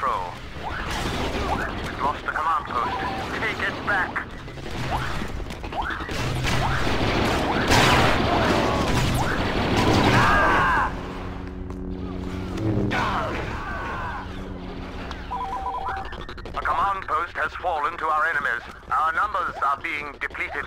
control. We've lost the command post. Take it back! A command post has fallen to our enemies. Our numbers are being depleted.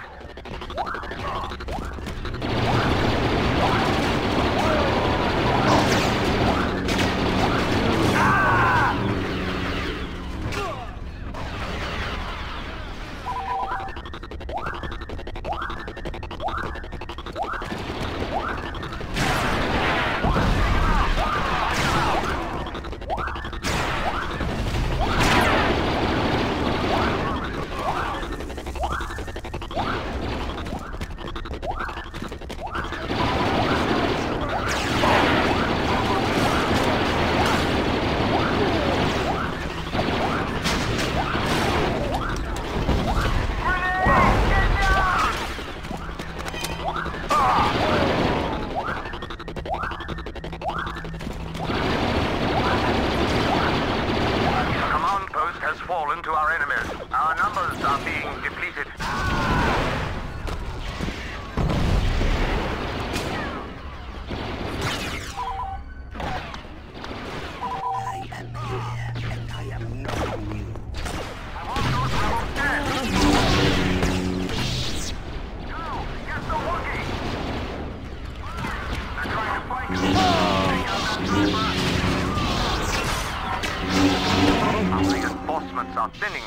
are thinning.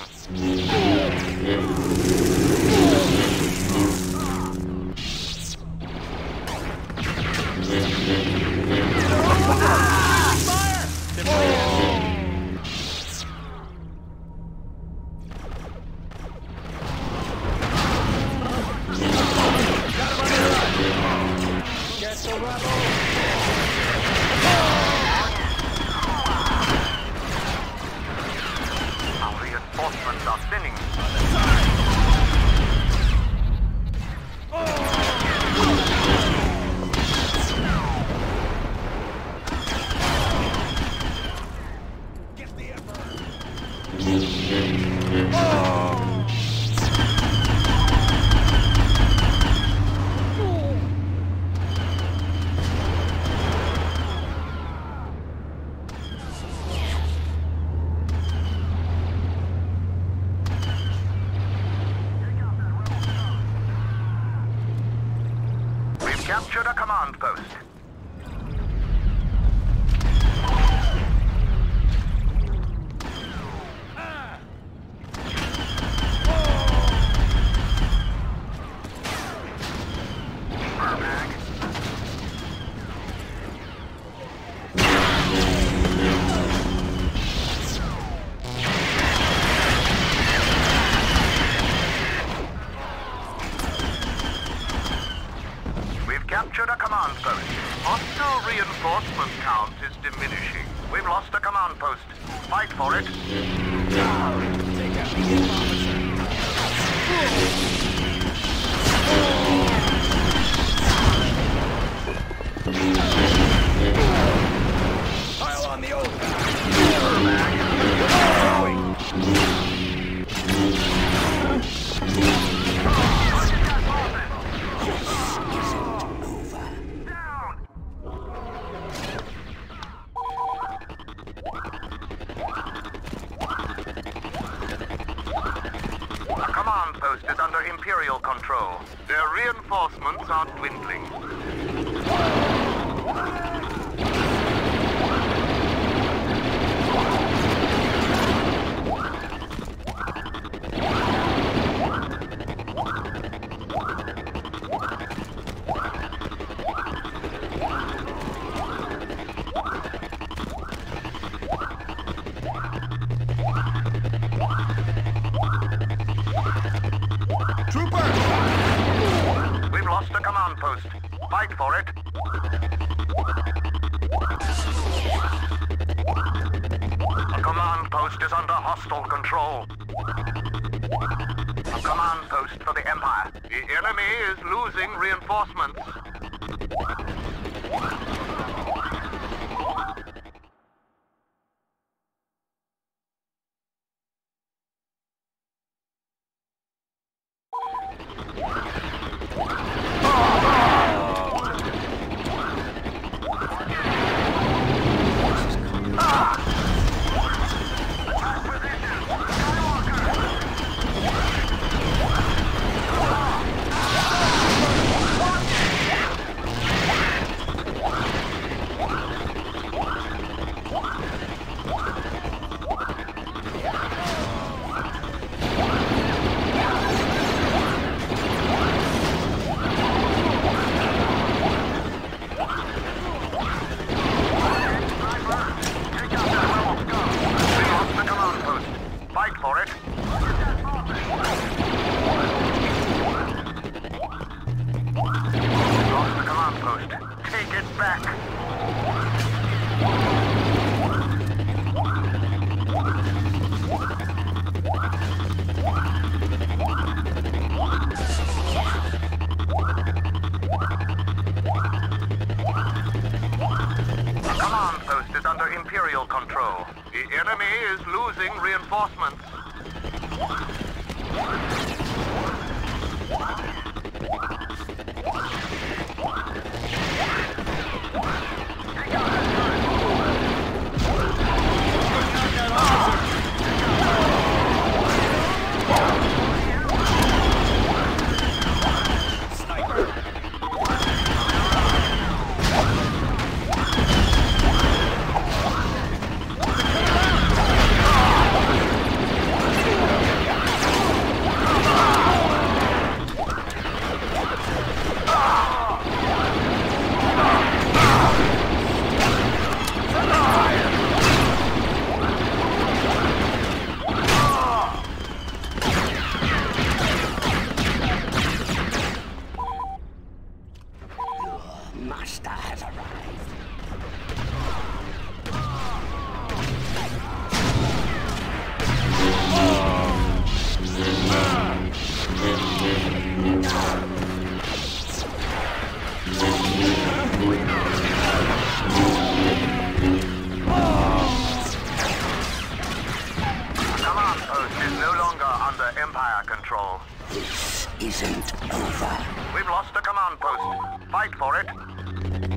on the old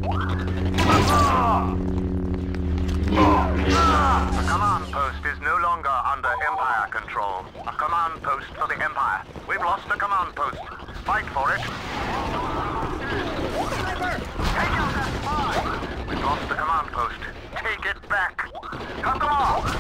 The command post is no longer under Empire control. A command post for the Empire. We've lost the command post. Fight for it. We've lost the command post. Take it back. Cut them off!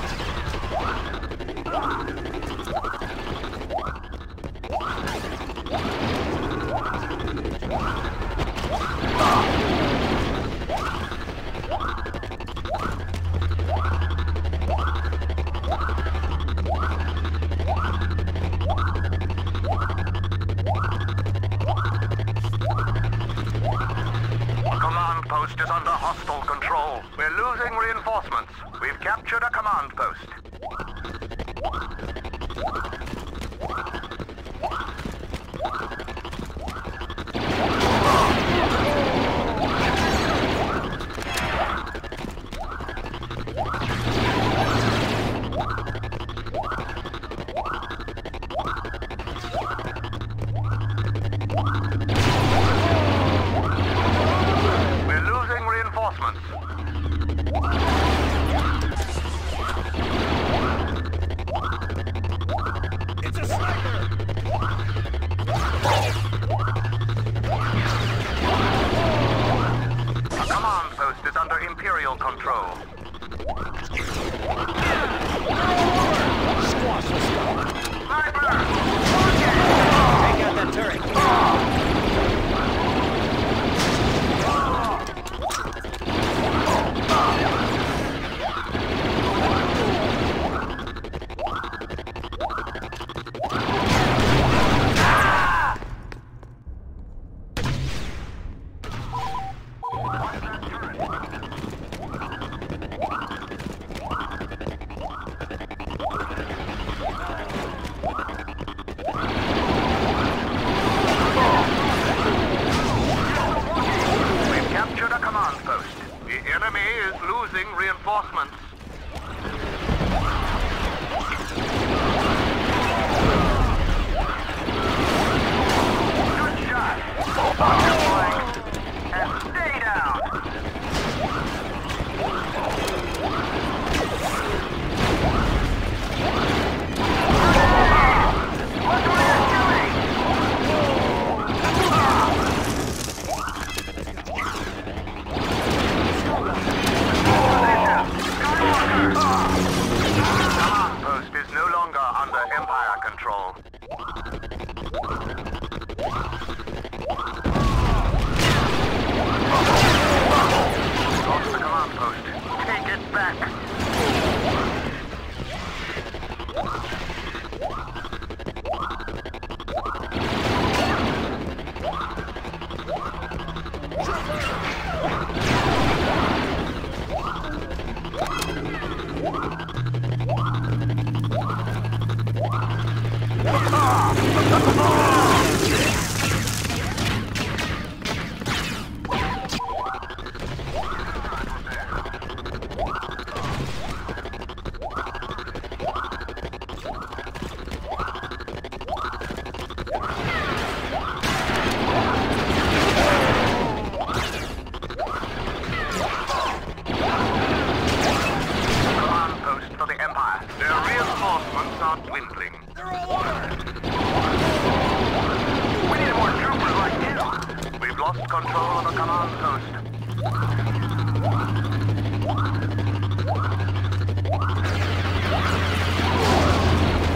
lost control of the command post.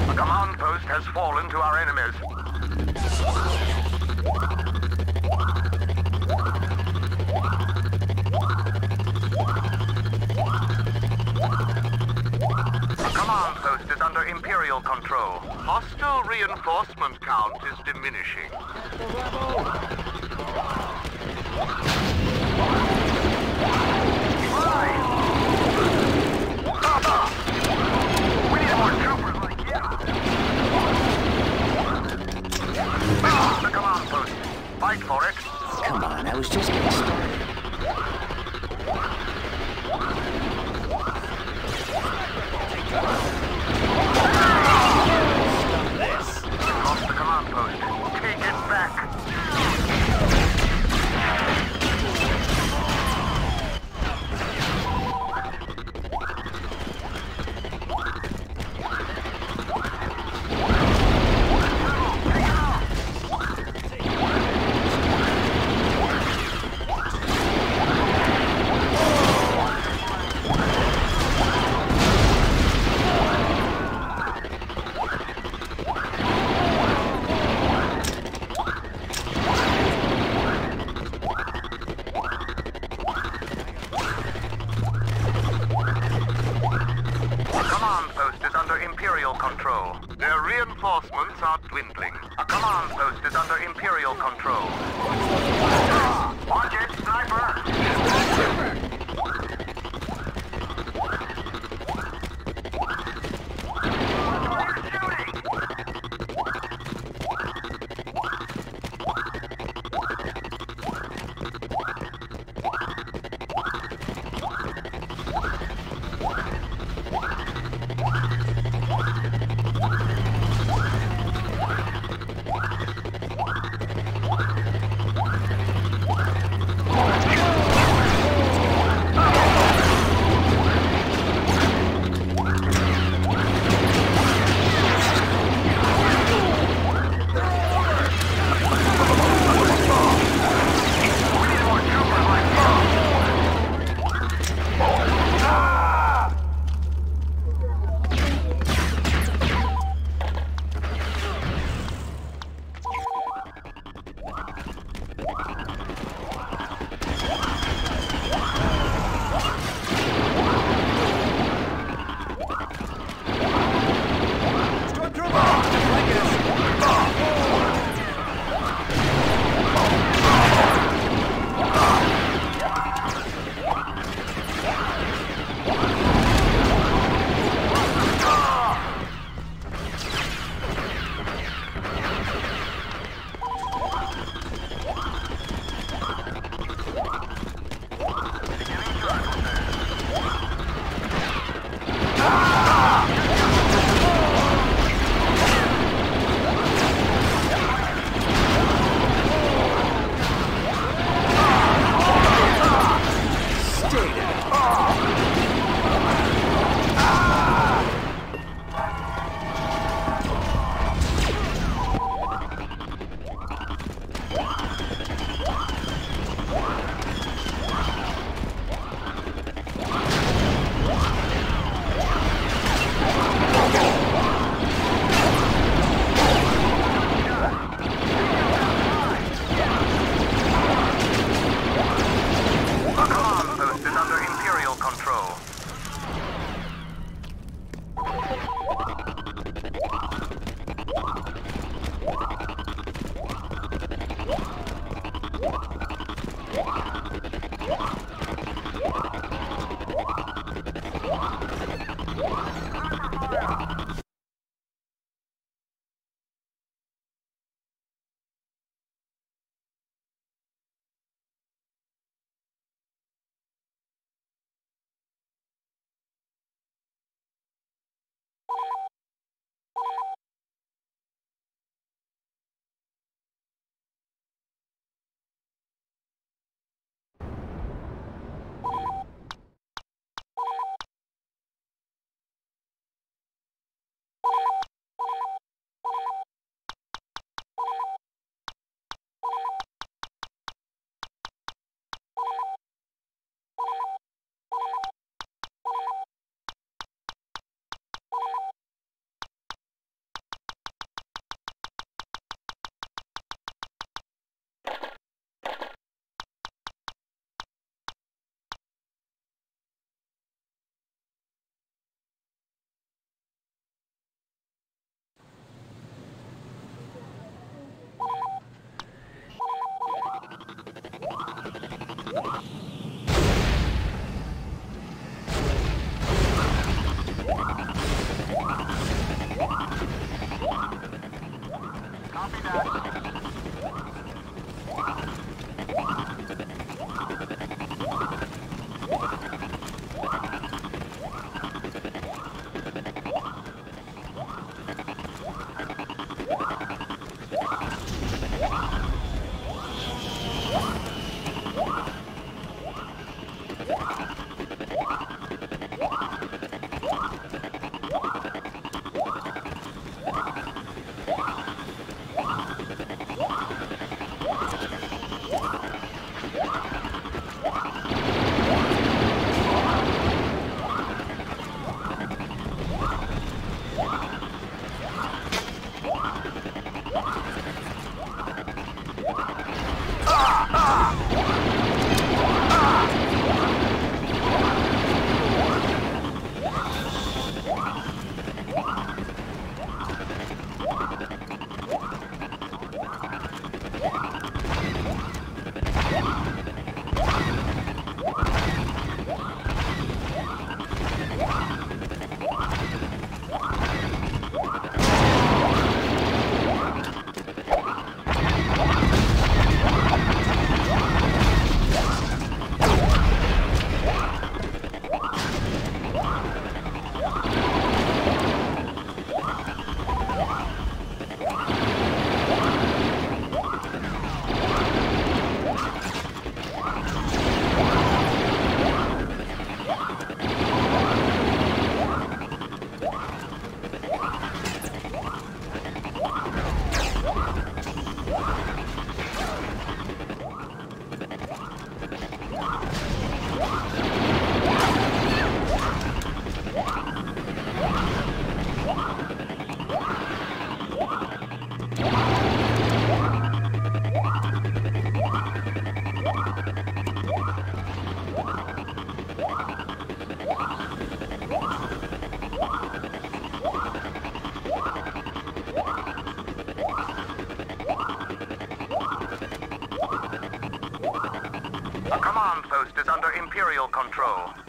The command post has fallen to our enemies. The command post is under Imperial control. Hostile reinforcement count is diminishing. I was just getting started.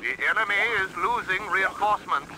The enemy is losing reinforcements.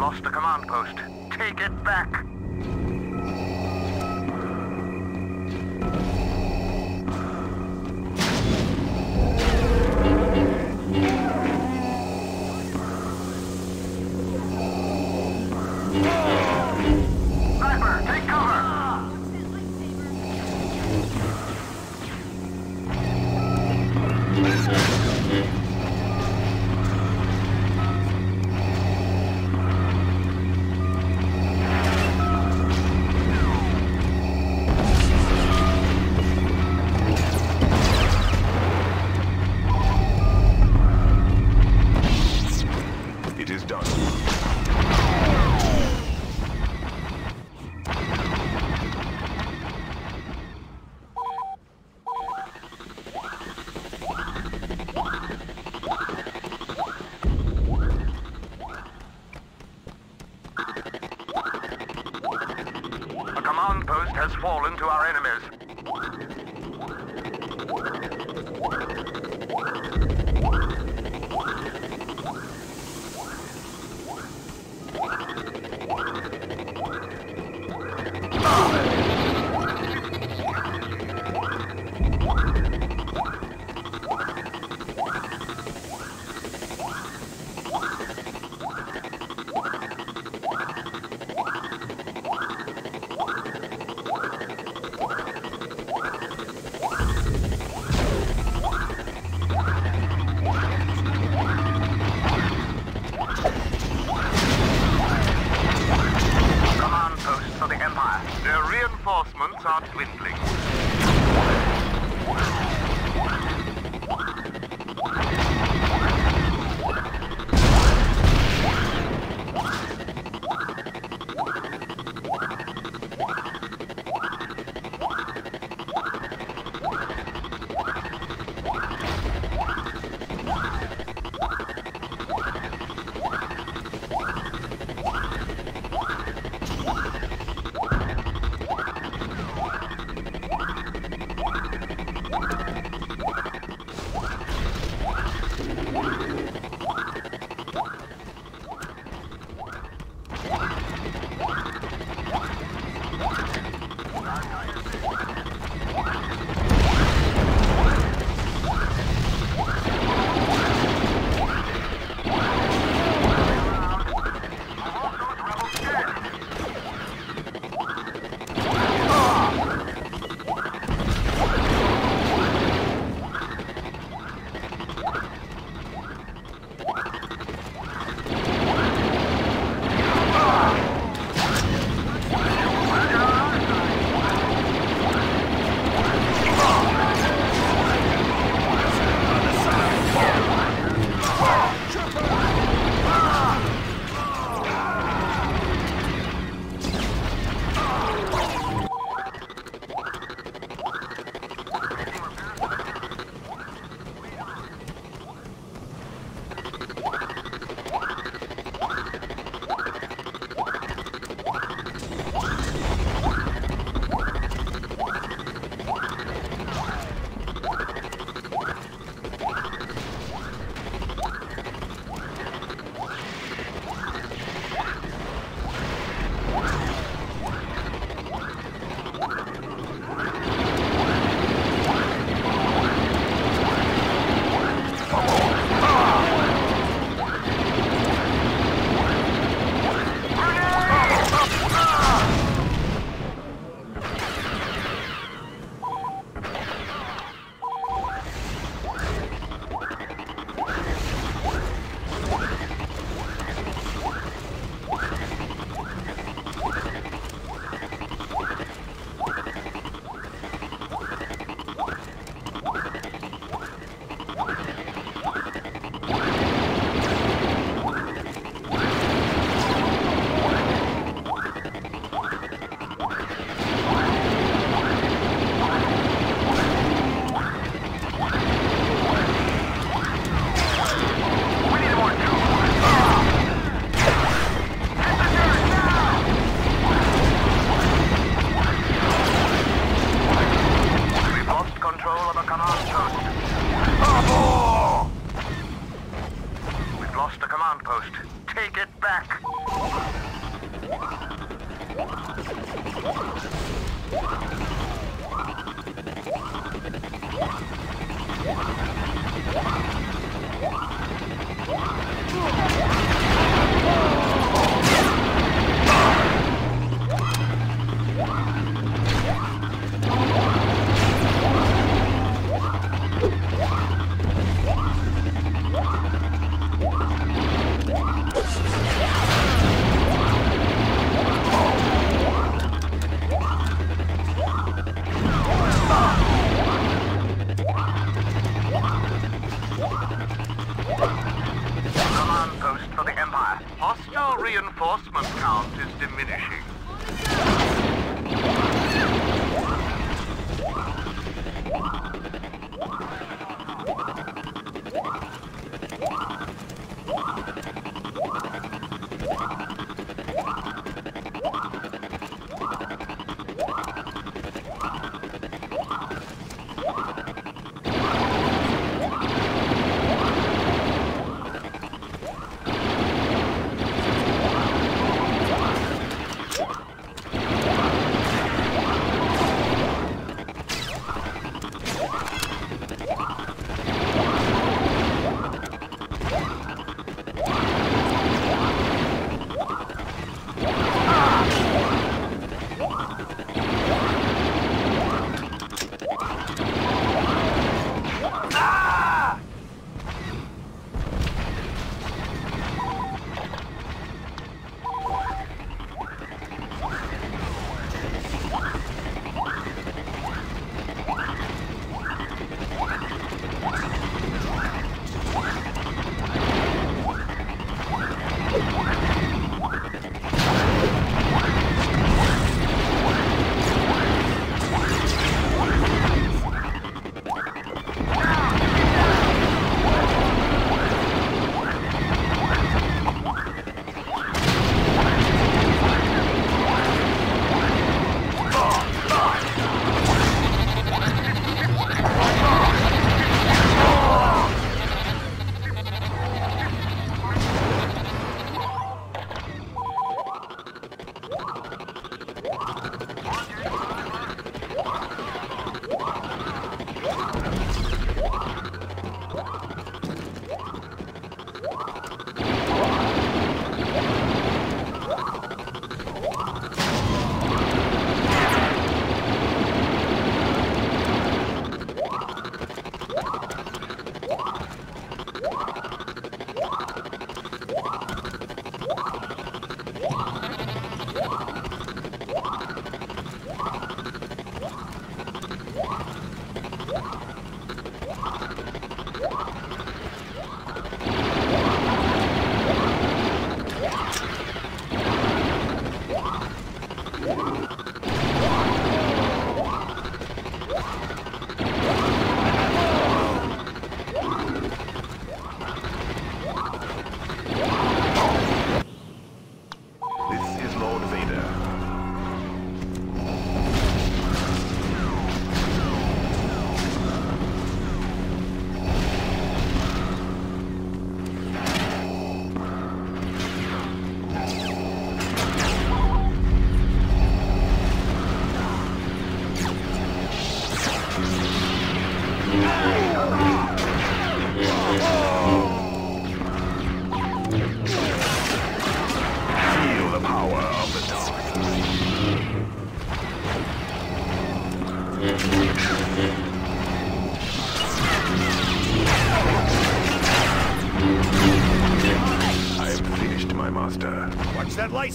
lost the command post. Take it back! reinforcements are dwindling. Reinforcement count is diminishing.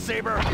Watch